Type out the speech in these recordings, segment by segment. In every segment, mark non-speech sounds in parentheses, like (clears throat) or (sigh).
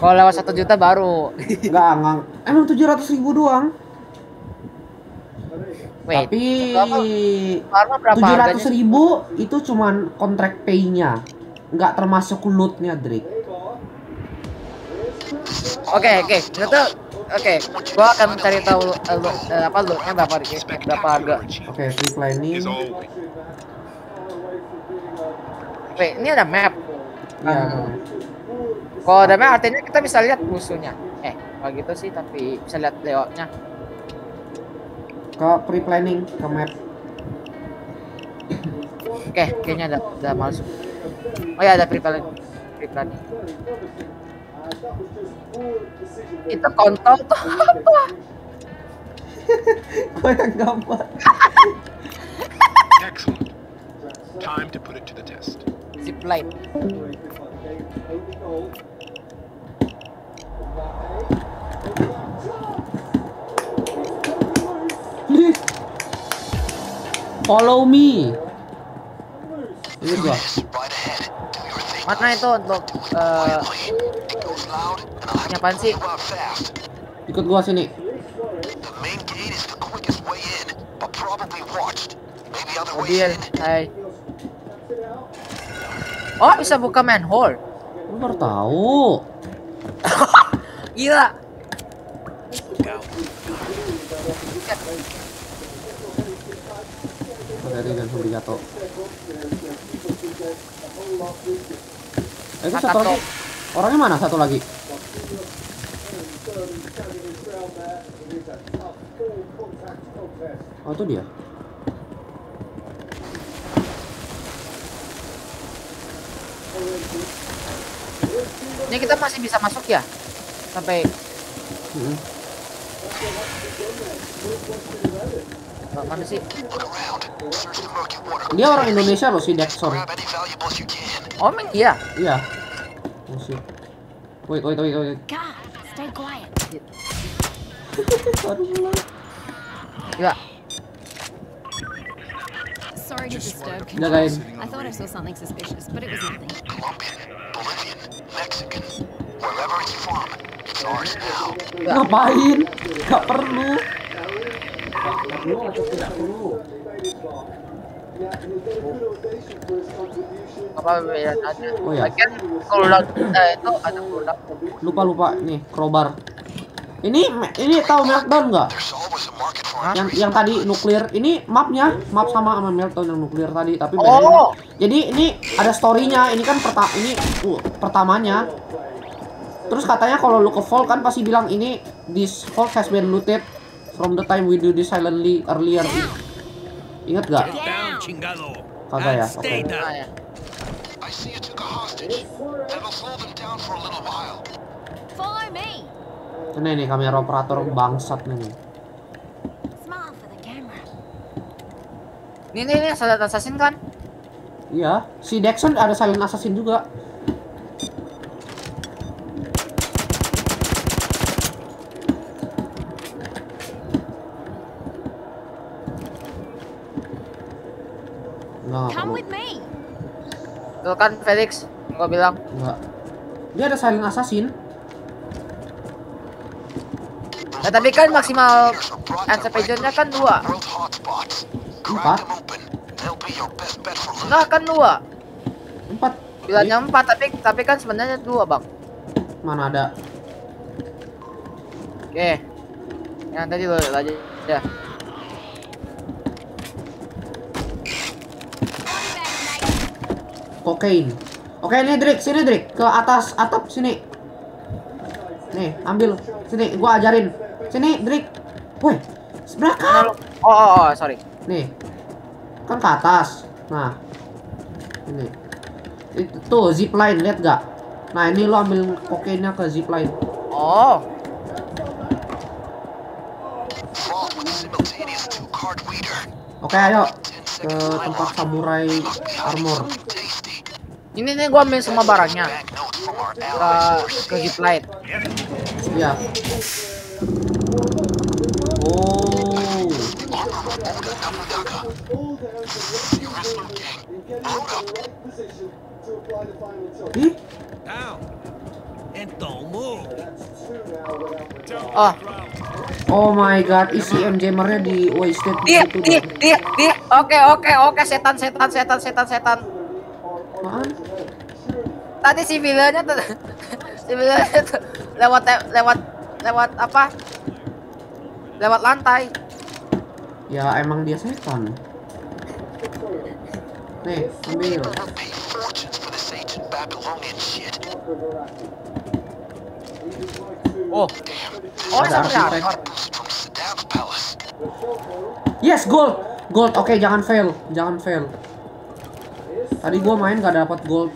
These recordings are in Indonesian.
Kalau lewat satu juta baru. Enggak, enggak. Emang 700 ribu doang. Wait. Tapi 700 harganya? ribu itu cuman kontrak pay-nya. Nggak termasuk loot-nya, Drake. Oke oke, itu oke. Gua akan cari tahu eh, lo- eh, apa lootnya berapa berapa harga. Oke, free planning. Wait, ini ada map. Ya, Kalau ada map artinya kita bisa lihat musuhnya. Eh, kalau gitu sih tapi bisa lihat layoutnya. ke pre planning ke map. Oke, kayaknya ada ada masuk. Oh ya ada pre-plan. Pre-plan. Itu kontol tuh (laughs) apa? Gue yang gambar. excellent. Time to put it to the test. Zipline. Nih. Follow me. Ini gua. Mana itu untuk apaan sih? Ikut gua sini. Mobil. Hai. Oh, bisa buka manhole. Lu baru tahu. (laughs) Gila. Hati-hati dan jatuh. Eh, satu lagi. Orangnya mana satu lagi? Oh, itu dia. Ini kita masih bisa masuk ya? Sampai Mm-mm. oh, mana sih? Dia orang Indonesia loh si Dexon. Oh, emang iya. Iya. Oh shit. Wait, wait, wait, wait. God, stay quiet. (laughs) Mulai. Iya. Sorry to disturb. Jagain. I thought I saw something suspicious, but it was nothing. Iya. Ngapain? Gak perlu. Apa bedanya? Oh, ya. Lagian cooldown kita itu ada cooldown. Lupa lupa nih crowbar. Ini ini tahu meltdown nggak? Yang yang tadi nuklir ini mapnya map sama sama meltdown yang nuklir tadi tapi Oh. bedanya- Jadi ini ada storynya. Ini kan perta ini uh, pertamanya. Terus katanya kalau lu ke vault kan pasti bilang ini this vault has been looted from the time we do this silently earlier. Ingat gak? Kagak ya? Down. Follow me. Ini nih kamera operator bangsat nih. Ini ini ini Silent Assassin kan? Iya, si Dexon ada silent assassin juga. Enggak Come with me. Tuh kan Felix, gua bilang. Enggak. Dia ada silent assassin. Nah, tapi kan maksimal anti-pager-nya kan dua. Empat. Enggak kan dua. Empat. Bilangnya empat, tapi tapi kan sebenarnya dua bang. Mana ada? Oke. Yang tadi lo aja. Ya. Kokain. Oke, ini Drake, sini Drake, ke atas atap sini. Nih, ambil. Sini, gua ajarin. Sini, Drake. Woi, sebelah Mana kan. Oh, oh, oh, sorry. Nih. Kan ke atas. Nah. Ini. Itu tuh zipline, lihat gak? Nah, ini lo ambil kokainnya ke zipline. Oh. Oke, ayo ke tempat samurai armor. Ini nih gua ambil semua barangnya. Ke ke zipline. Iya. Oh. Ih, Down. Oh, my god, isi jammernya di wasted di gitu di di di. Oke oke oke setan setan setan setan setan. Apaan? Tadi si villainnya tuh (laughs) si villainnya tuh lewat lewat lewat apa? Lewat lantai. Ya emang dia setan. Nih, ambil. Oh. Oh, Ada palace. Yes, gold. Gold. Oke, jangan fail. Jangan fail. Tadi gua main gak dapat gold.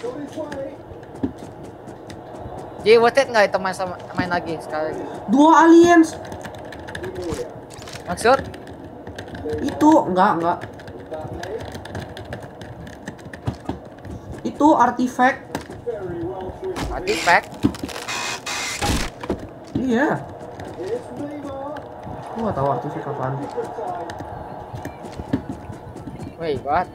Jadi worth it nggak itu main sama main lagi sekali lagi? Dua aliens. Maksud? Itu enggak, enggak. Itu artifact. Artifact? Iya. Gua gak tahu artifact apaan. Wait, what?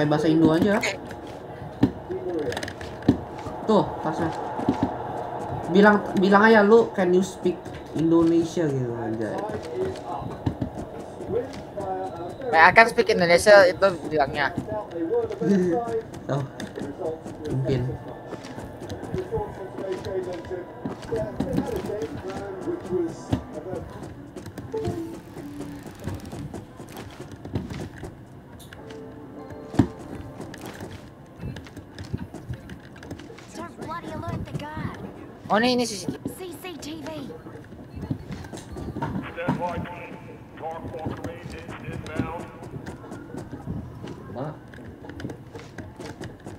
Pakai bahasa Indo aja. Tuh, tasnya. Bilang bilang aja lu can you speak Indonesia gitu aja. Kayak akan speak Indonesia itu bilangnya. (laughs) Tuh. Mungkin. Oh ini ini CCTV. CCTV.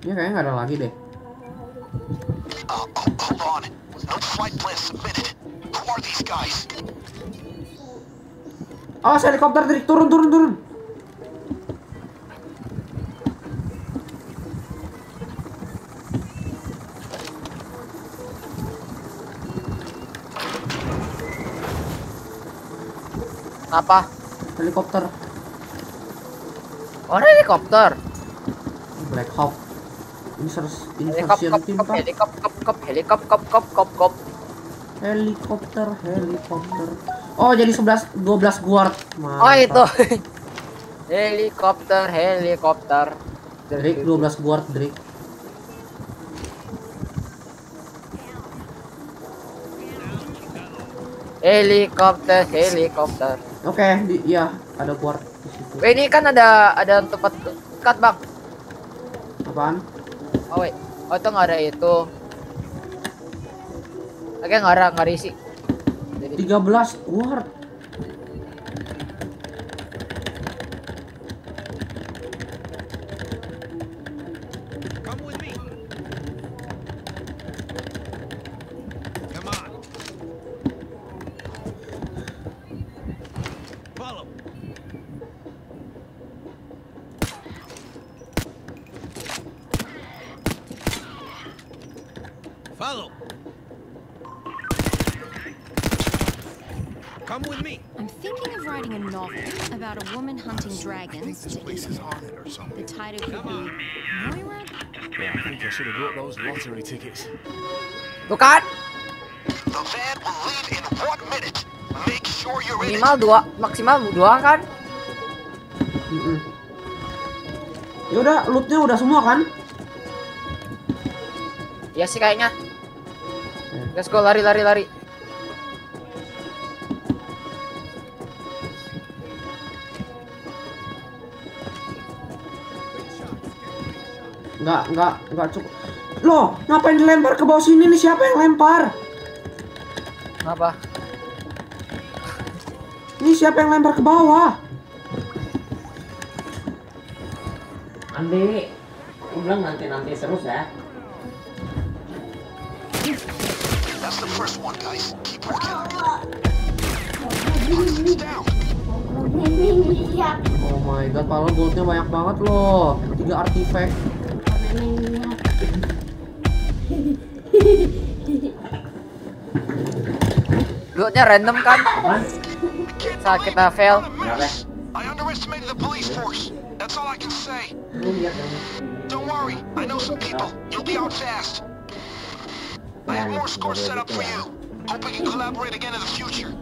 Dia kayaknya nggak ada lagi deh. Uh, oh, hold on. No flight plan submitted. Who are these guys? Awas helikopter Drik, turun turun turun. Apa? Helikopter Oh helikopter. Black Hawk. Insers insertion team kah? helikopter, helikopter, helikopter, helikopter. Helikopter, helikopter. Oh, jadi 11 12 guard. Mantap. Oh itu. (laughs) helikopter, helikopter. Drake 12 guard Drake. Helikopter, helikopter. Oke, di ya ada guard di situ. Weh ini kan ada ada tempat cut bang. Apaan? Oh wait, oh itu nggak ada itu. Oke nggak ada nggak ada isi. 13 guard. Come with me. Come on. Follow. Follow. Come with me. I'm thinking of writing a novel about a woman hunting dragons to Place is haunted or The something. title could be Moira Yeah, I think I should have bought those lottery tickets. tuh kan The van will leave in one minute. Make sure you're in it. minimal dua maksimal dua kan? Mm-mm. Ya udah, lootnya udah semua kan? Ya sih kayaknya. Let's go lari lari lari. Nggak, nggak, nggak cukup. Loh, ngapain dilempar ke bawah sini nih? Siapa yang lempar? Apa? Ini siapa yang lempar ke bawah? Andi, aku bilang nanti-nanti terus ya. That's the first one, guys. Keep working. It's down. Oh my god, padahal goldnya banyak banget loh. Tiga artifact. Lootnya random kan? Saat kita fail. Berapa? I underestimated the police force. That's all I can say. Lu lihat dong. Don't worry, I know some people. You'll be out fast. I have more scores set up for you. Hope we can collaborate again in the future.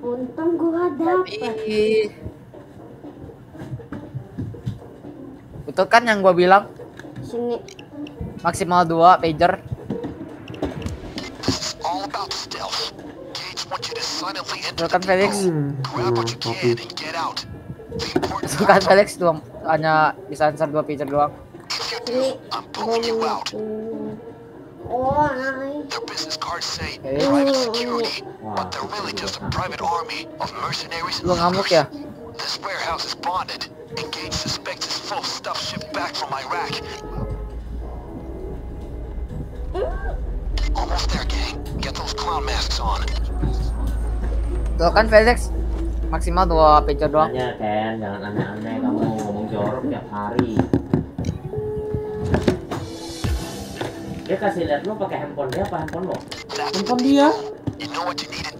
Untung gua dapet. Betul kan yang gua bilang Sini. maksimal 2 pager. Silently enter Betul kan Felix? Hmm. important Betul kan Felix hanya bisa answer 2 pager doang. Sini. Oh, nice. Their business cards say Okay. private security, but they're really just a private army of mercenaries and Lu ngamuk looters. ya? This warehouse is bonded, and Gage suspects it's full of stuff shipped back from Iraq. Almost there, gang. Get those clown masks on. Betul kan Felix? Maksimal 2 pager doang. Makanya Ken, jangan aneh-aneh kamu ngomong jorok tiap hari. Dia kasih lihat lu pakai handphone dia apa handphone lo? That's Handphone dia. You know what you need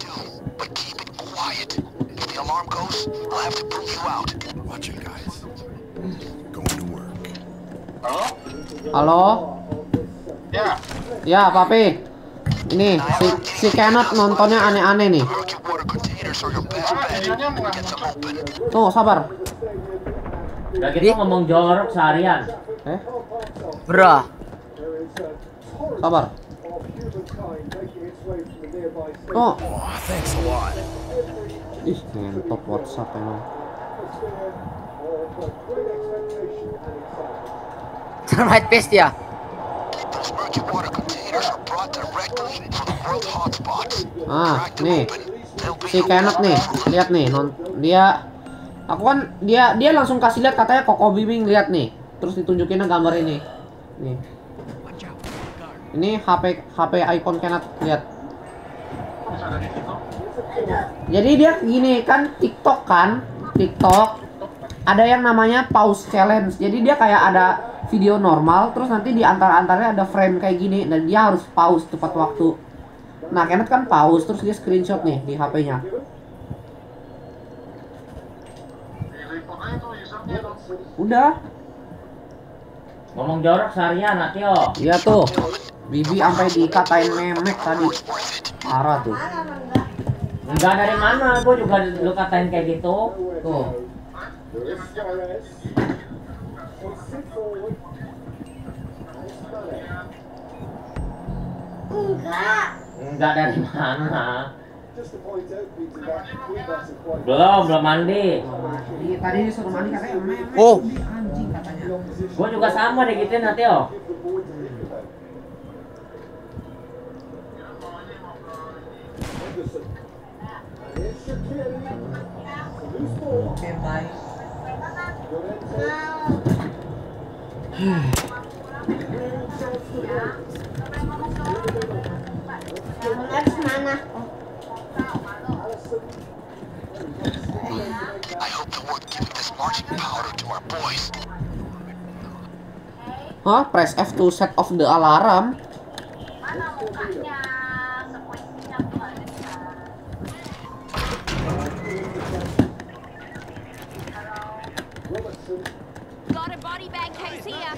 the alarm goes, I'll have to pull you out. Watch it, guys. Going to work. Halo? Ya, Papi. Ini si, si Kenneth nontonnya aneh-aneh nih. Open. Tuh, sabar. Udah gitu ngomong jorok seharian. Eh, Bro. sabar. Tuh. Oh, thanks a lot. Ih, ngentot WhatsApp emang. Termite paste ya. Ah, nih. Si Kenneth nih, lihat nih, non dia aku kan dia dia langsung kasih lihat katanya Koko Biming lihat nih. Terus ditunjukinnya gambar ini. Nih. Ini HP HP icon Kenneth lihat. Jadi dia gini kan TikTok kan, TikTok ada yang namanya pause challenge. Jadi dia kayak ada video normal, terus nanti di antara-antaranya ada frame kayak gini dan dia harus pause tepat waktu. Nah, Kenneth kan pause terus dia screenshot nih di HP-nya. Udah. Ngomong jorok seharian, Atio. Iya tuh. Bibi sampai dikatain memek tadi. Parah tuh. Enggak dari mana, gua juga lu katain kayak gitu. Tuh. Enggak. Enggak dari mana. Belum, belum mandi. Tadi disuruh mandi katanya. Oh. Anjing katanya. Gua juga sama deh gituin Atio. Oke, Hah? Press F to set off the alarm. Got a body bag case here.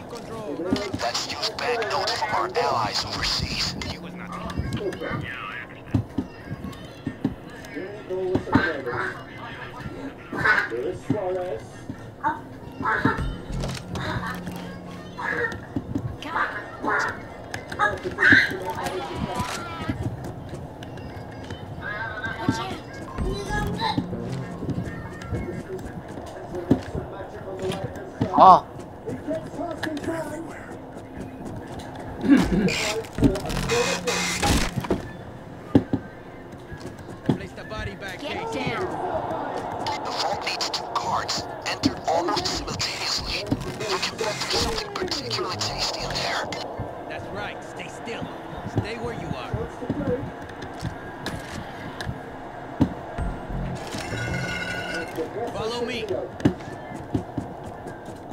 That's used banknotes from our allies overseas. Watch out. Oh,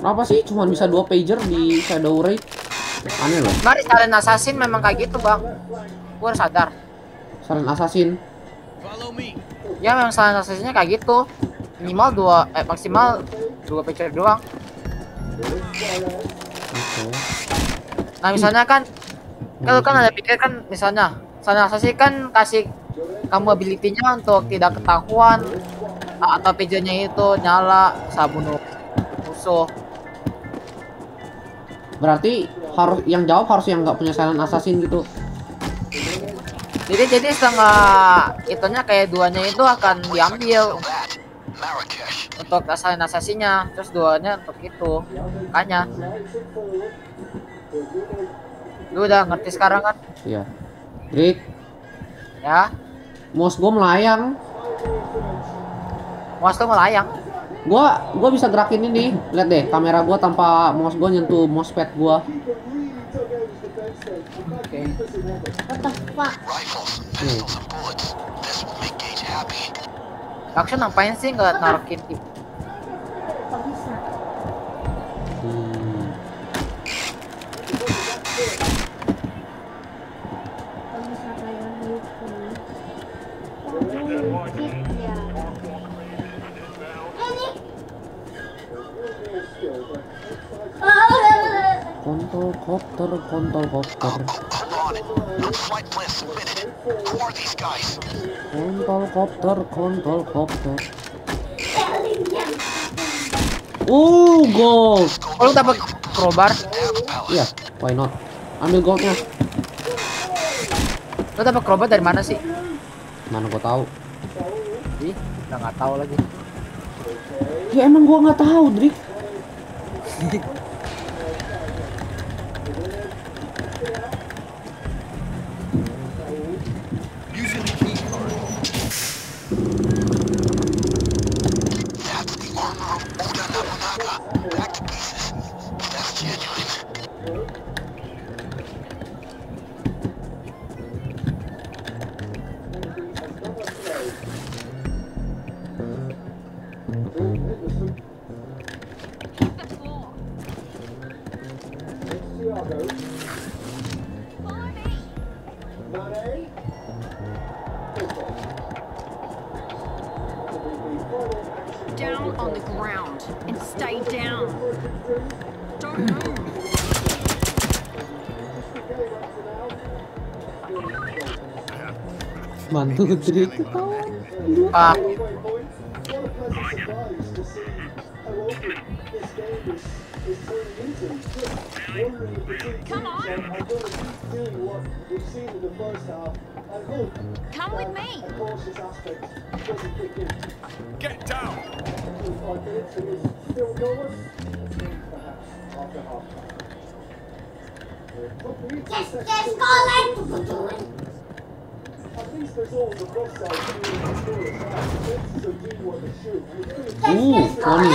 Kenapa sih cuma bisa dua pager di Shadow Raid? Aneh loh. mari kalian assassin memang kayak gitu bang. Gue harus sadar. Silent Assassin. Ya memang salah asasinya kayak gitu. Minimal dua, eh maksimal dua picture doang. Oke. Nah misalnya kan, kalau kan ada pikir kan misalnya, salah asasi kan kasih kamu ability-nya untuk tidak ketahuan atau picture-nya itu nyala saat bunuh musuh. Berarti harus yang jawab harus yang nggak punya silent assassin gitu. Jadi jadi setengah itunya kayak duanya itu akan diambil untuk asalin asasinya, terus duanya untuk itu. Makanya. Lu udah ngerti sekarang kan? Iya. Rick, Ya. mouse gua melayang. Mouse tuh melayang. Gua gua bisa gerakin ini. Lihat deh, kamera gua tanpa mouse gua nyentuh mousepad gua. Oke. What the fuck? Happy. Action ngapain sih nggak naruhin Who are these guys? kontol kopter, kontol kopter. Uh, gold. Oh, lu dapet crowbar? Iya, why not? Ambil goldnya. Lu dapet crowbar dari mana sih? Mana gua tahu? Ih, nggak tahu lagi. Ya emang gua nggak tahu, Drik. (laughs) Down on the ground and stay down. Don't move. Man, Bantu Drik. Ah, Come on. Come with me. Get down! Just, just call it. Uh, money.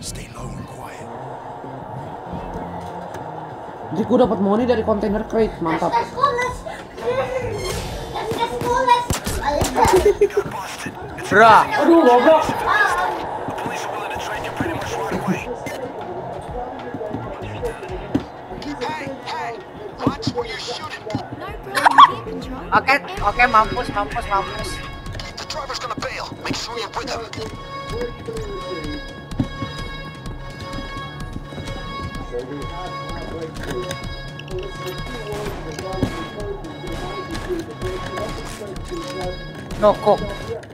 Stay low and quiet. Drik gua dapat money dari container crate, mantap. Just call it. Just, problem. Keep control. Oke, oke mampus, mampus, mampus. The driver's gonna bail. Make sure you're with him.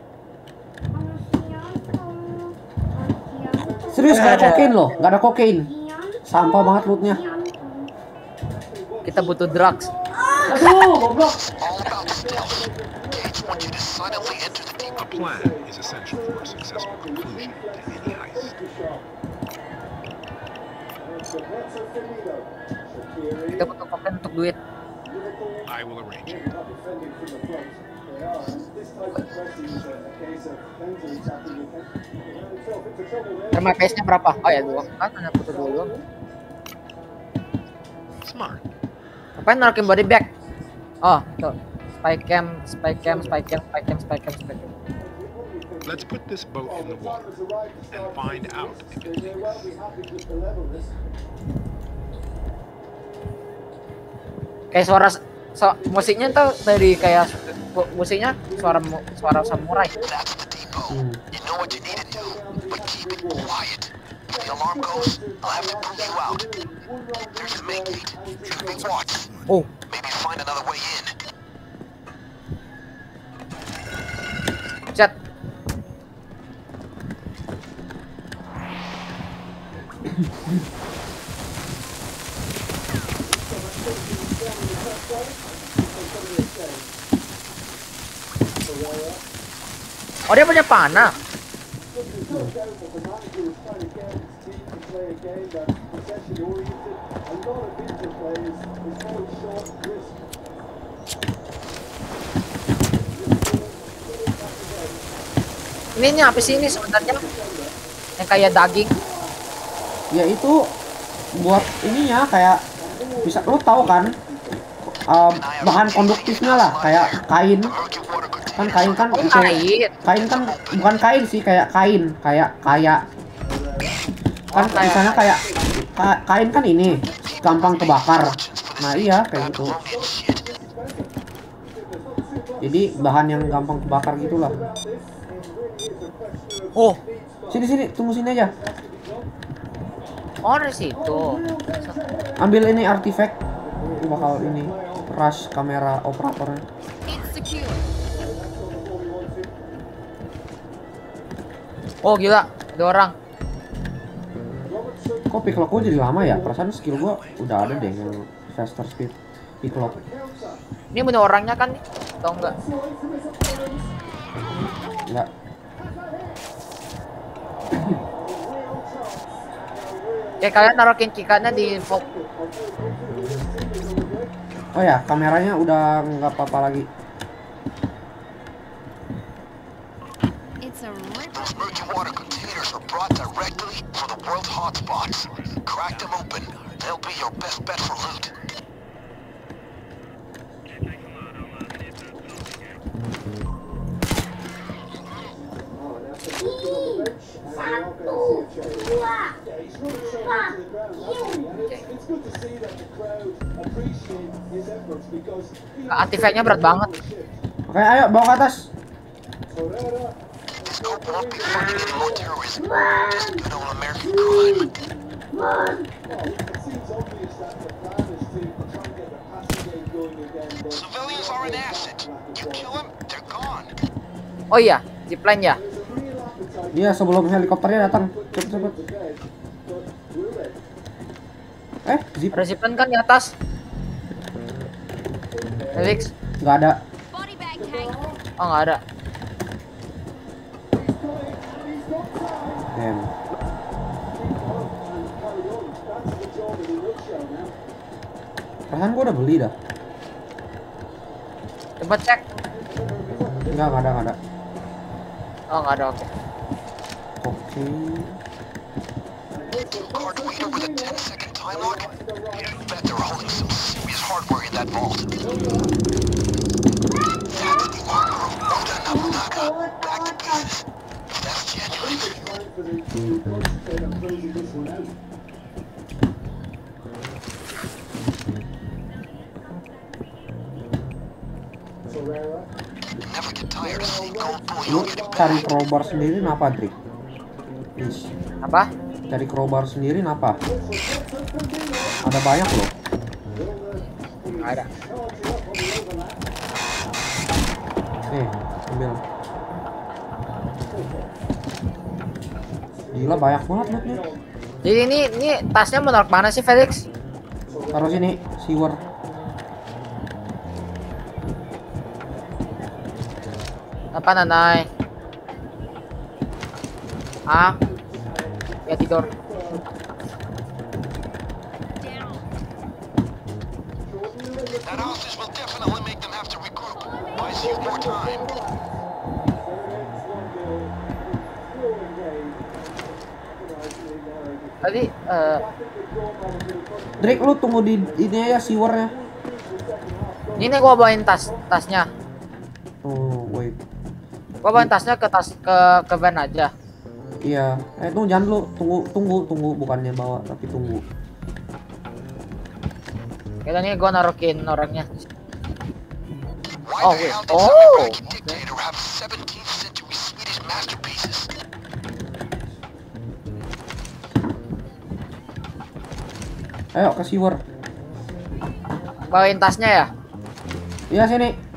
No kok. Serius gak ada kokain loh, gak ada kokain. Sampah banget lootnya. Kita butuh drugs. Aduh, goblok. Plan is essential for a successful conclusion to any heist. Kita butuh kokain untuk duit. I will arrange it. Terima PS-nya berapa? Oh ya dua. Kan butuh dua doang. Smart. Ngapain naruhin body bag? Oh, tuh. Spy cam, spy cam, spy cam, spy cam, spy cam, spy cam. Let's put this boat in the water and find out if it sinks. Kayak suara so, musiknya tuh dari kayak mu- musiknya suara suara samurai. Hmm. You know Oh dia punya panah. Ini ini apa sih ini sebenarnya? Yang kayak daging. Ya itu buat ininya kayak bisa lu tahu kan uh, bahan konduktifnya lah kayak kain. Kan kain kan Oh, kain. kain kan bukan kain sih kayak kain kayak kayak kan Oh, kayak- sana kayak ka- kain kan ini gampang kebakar. Nah iya kayak gitu. Jadi bahan yang gampang kebakar gitulah. Oh, sini sini tunggu sini aja. Oh dari situ. ambil ini artifact. Bakal ini rush kamera operatornya Oh gila, ada orang. kok pick lock gua jadi lama ya perasaan skill gua udah ada deh yang faster speed pick lock Ini bener orangnya kan? Atau enggak? enggak (clears throat) Ya kalian naruhin kikatnya di vault. oh ya kameranya udah nggak apa-apa lagi It's a rip. Those murky water containers are brought directly from the world hotspots. Crack them open. They'll be your best bet for loot. Satu, dua, empat, Artifactnya berat banget. oke ayo bawa ke atas This group won't be funding any more terrorism. Just good old American crime. Civilians are an asset. You kill them, they're gone. Oh iya, zipline ya. Iya sebelum helikopternya datang cepet cepet eh zip Ada zipline kan di atas. Felix, nggak ada oh nggak ada. Perasaan gua udah beli dah. Coba cek. Enggak, nggak ada, nggak ada. Oh nggak ada, oke. Oke. Card Lu cari crowbar sendiri napa, Drik? Apa? Cari crowbar sendiri napa? Ada banyak loh. Nggak ada. Eh, ambil. Gila banyak banget lootnya. Jadi ini ini tasnya mau naruh mana sih Felix? Taruh sini, sewer. Regroup. Buys you more time. Tadi eh Drake lu tunggu di ini aja sewernya. ini gua bawain tas tasnya. Gua bawain tasnya ke tas ke ke van aja. Iya. Eh, tunggu jangan lu tunggu tunggu tunggu bukannya bawa tapi tunggu. Kita nih gua naruhin orangnya. Oh, wait. Oh, Iraqi dictator have 17th century Swedish masterpieces? Ayo ke sewer. Bawain tasnya ya. Iya sini.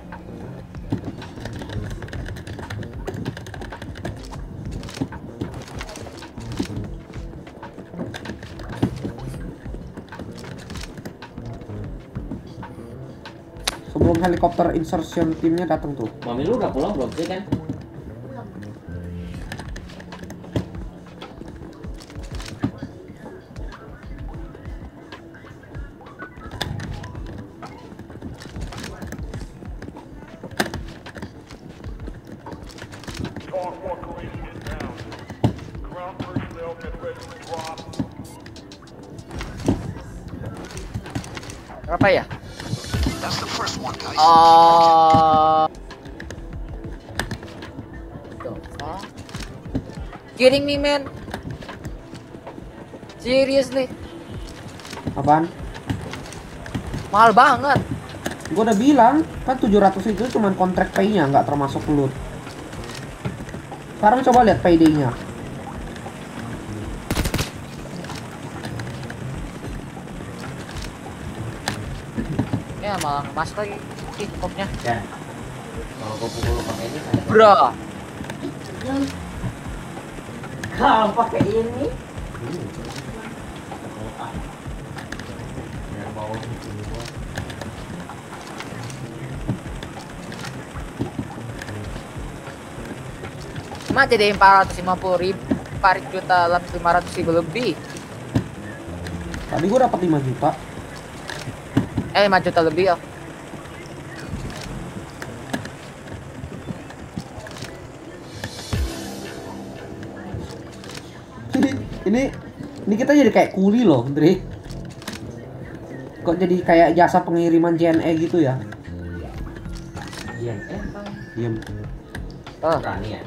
Helikopter insertion timnya datang tuh. Mami lu udah pulang belum sih kan? Berapa ya? Uh, the fuck? Kidding me, man? Seriously? Apaan? Mahal banget. Gue udah bilang, kan 700 itu cuma kontrak pay-nya, nggak termasuk loot. Sekarang coba lihat payday-nya. Malah masuk lagi kopnya. Ya. Kalau gua pukul pakai ini. Bro, Kalau pakai ini. Cuma jadi 450 ribu, 4 juta 500 ribu lebih. Tadi gue dapat 5 juta. Eh 5 juta lebih ya. ini ini ini kita jadi kayak kuli loh, Drake. Kok jadi kayak jasa pengiriman JNE gitu ya? Bang. Diam. Oh, Berani ya?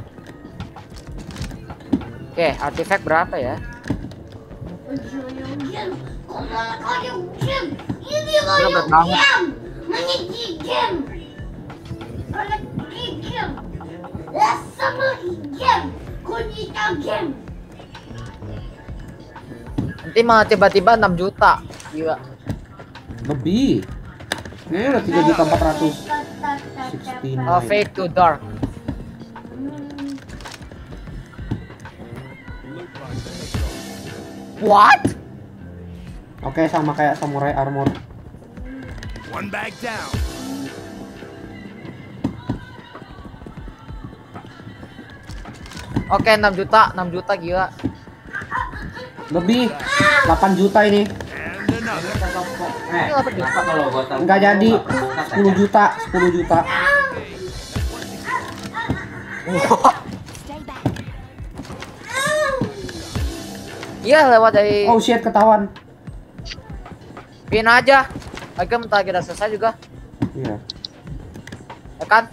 Oke, artifact berapa ya? Ini berat banget. Nanti malah tiba-tiba 6 juta. Gila. Lebih. Kayaknya udah 3 juta 400. 69. Oh, fade to dark. What? Oke, sama kayak samurai armor. One bag down. Oke, 6 juta, 6 juta gila. Lebih 8 juta ini. Eh, Enggak jadi angkat 10 aja? juta, 10 juta. Iya, lewat dari Oh shit, ketahuan. pin aja. Lagi bentar kita selesai juga, Iya. ya kan?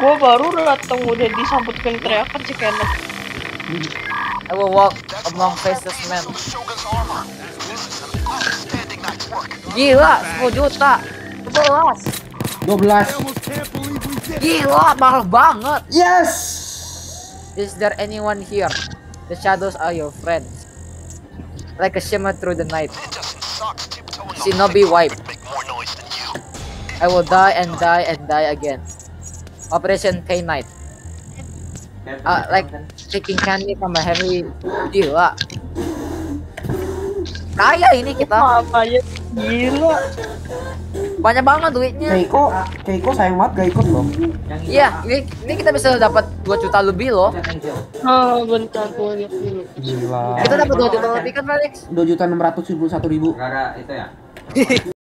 Gue baru datang udah disambutkan teriakan si Kenneth. I will walk among faceless pieces men. Gila, 10 juta. 11. 12. Gila, mahal banget. Yes. Is there anyone here? The shadows are your friends. Like a shimmer through the night. Shinobi wipe. I will die and die and die again. Operation K Night. Uh, like taking candy from a heavy gila. Kaya ini kita. Apa ya? Gila. Banyak banget duitnya. Keiko, Keiko sayang banget gak ikut loh. Iya, ini, ini kita bisa dapat 2 juta lebih loh. Oh, bentar lihat dulu. Gila. Kita dapat 2 juta lebih kan, Felix? 2 juta 671 ribu. Gara itu ya? (laughs)